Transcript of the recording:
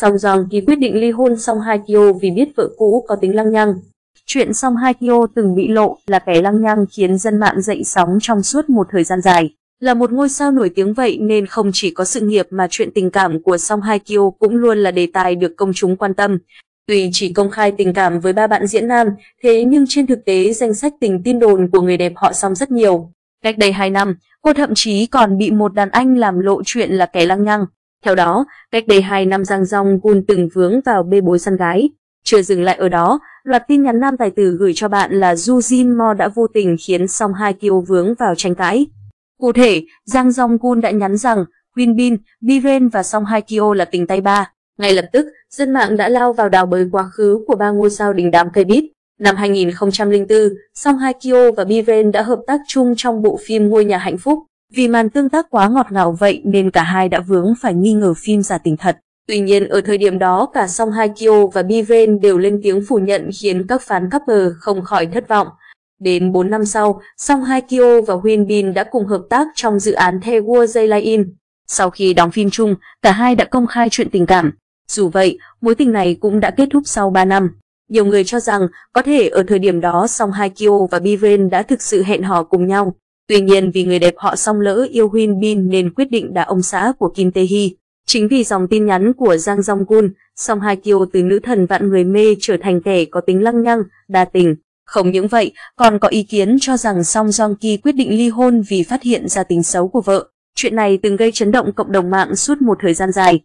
Song Joong Ki quyết định ly hôn Song Hai Kyo vì biết vợ cũ có tính lăng nhăng. Chuyện Song Hai Kyo từng bị lộ là kẻ lăng nhăng khiến dân mạng dậy sóng trong suốt một thời gian dài. Là một ngôi sao nổi tiếng vậy nên không chỉ có sự nghiệp mà chuyện tình cảm của Song Hai Kyo cũng luôn là đề tài được công chúng quan tâm. Tuy chỉ công khai tình cảm với ba bạn diễn nam, thế nhưng trên thực tế danh sách tình tin đồn của người đẹp họ Song rất nhiều. Cách đây 2 năm, cô thậm chí còn bị một đàn anh làm lộ chuyện là kẻ lăng nhăng. Theo đó, cách đây 2 năm Giang Dong Gun từng vướng vào bê bối săn gái. Chưa dừng lại ở đó, loạt tin nhắn nam tài tử gửi cho bạn là Du Jin Mo đã vô tình khiến Song Hai Kyo vướng vào tranh cãi. Cụ thể, Giang Dong Gun đã nhắn rằng Win Bin, Biren và Song Hai Kyo là tình tay ba. Ngay lập tức, dân mạng đã lao vào đào bới quá khứ của ba ngôi sao đình đám cây bít. Năm 2004, Song Hai Kyo và Biren đã hợp tác chung trong bộ phim Ngôi nhà hạnh phúc. Vì màn tương tác quá ngọt ngào vậy nên cả hai đã vướng phải nghi ngờ phim giả tình thật. Tuy nhiên ở thời điểm đó cả Song Hai Kyo và Biven đều lên tiếng phủ nhận khiến các fan couple không khỏi thất vọng. Đến 4 năm sau, Song Hai Kyo và Huyên Bin đã cùng hợp tác trong dự án The War Line. In. Sau khi đóng phim chung, cả hai đã công khai chuyện tình cảm. Dù vậy, mối tình này cũng đã kết thúc sau 3 năm. Nhiều người cho rằng có thể ở thời điểm đó Song Hai Kyo và Biven đã thực sự hẹn hò cùng nhau. Tuy nhiên vì người đẹp họ Song lỡ yêu Huyên Bin nên quyết định đã ông xã của Kim Tae Hee. Chính vì dòng tin nhắn của Giang Jong Gun, Song hai Kyo từ nữ thần vạn người mê trở thành kẻ có tính lăng nhăng, đa tình. Không những vậy, còn có ý kiến cho rằng Song Jong Ki quyết định ly hôn vì phát hiện ra tính xấu của vợ. Chuyện này từng gây chấn động cộng đồng mạng suốt một thời gian dài.